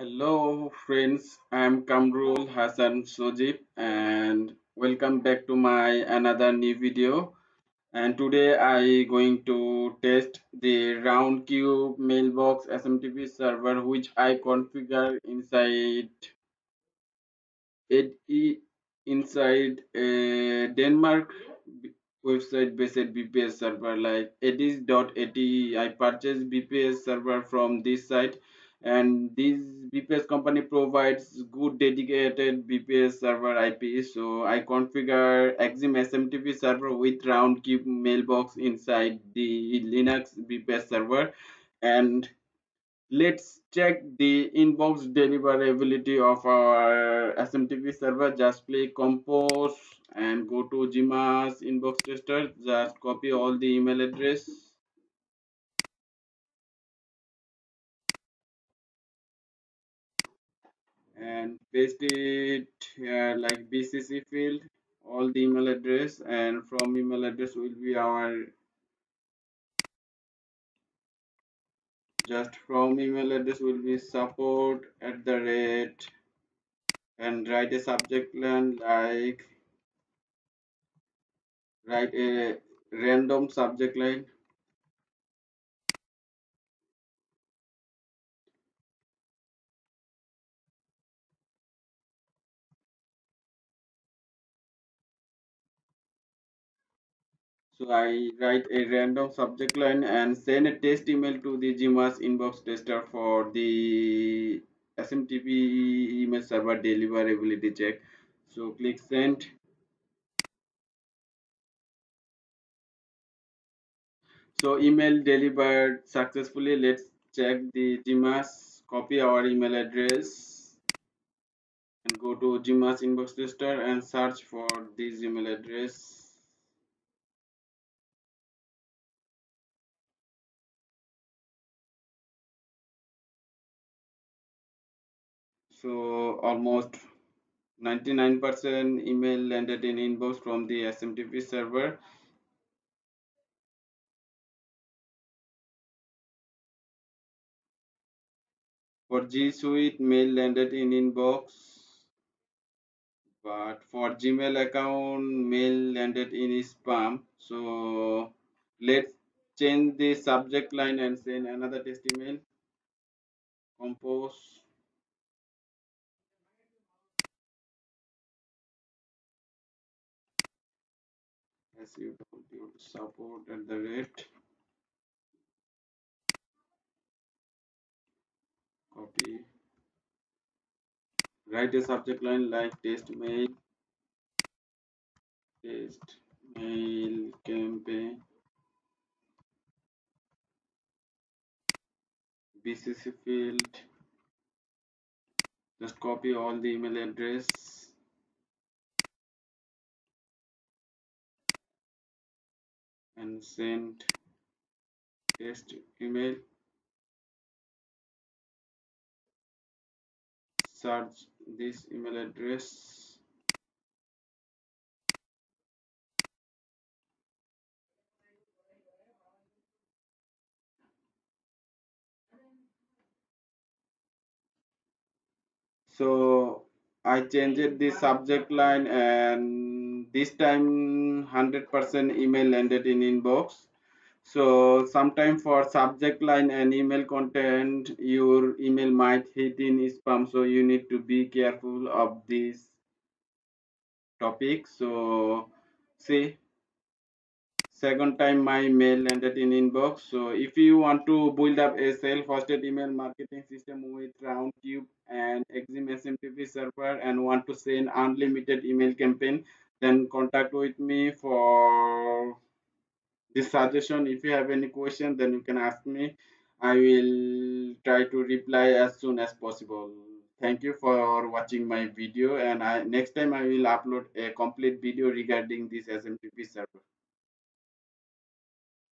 Hello friends, I'm Kamrul Hassan Sojib and welcome back to my another new video. And today I going to test the Roundcube mailbox SMTP server which I configure inside it inside a Denmark website based VPS server like edis.at. I purchased VPS server from this site and this VPS company provides good dedicated VPS server IP. So I configure Exim SMTP server with Roundcube mailbox inside the Linux VPS server and let's check the inbox deliverability of our SMTP server. Just play compose and go to GMass inbox tester. Just copy all the email address. And paste it uh, here like BCC field, all the email address and from email address will be our just from email address will be support at the rate and write a subject line like write a random subject line so i write a random subject line and send a test email to the GMass inbox tester for the smtp email server deliverability check. So click send. So email delivered successfully. Let's check the GMass copy our email address and go to GMass inbox tester and search for this email address so almost 99% email landed in inbox from the smtp server For G Suite, mail landed in inbox, but for Gmail account, mail landed in spam. So let's change the subject line and send another test email. Compose. As you double to support at the rate. Copy. Write a subject line like test mail. Test mail campaign. BCC field. Just copy all the email address and send test email search this email address. So I changed the subject line and this time 100% email landed in inbox. So sometime for subject line and email content your email might hit in spam so you need to be careful of this topic so see second time my mail landed in inbox. So if you want to build up a self-hosted email marketing system with roundcube and exim smtp server and want to send unlimited email campaign then contact with me for this suggestion. If you have any question then you can ask me. I will try to reply as soon as possible. Thank you for watching my video and I, next time i will upload a complete video regarding this smtp server